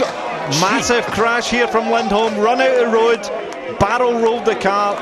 Massive crash here from Lindholm, run out of road, barrel rolled the car,